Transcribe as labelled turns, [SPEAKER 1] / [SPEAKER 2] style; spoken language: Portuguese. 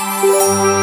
[SPEAKER 1] Música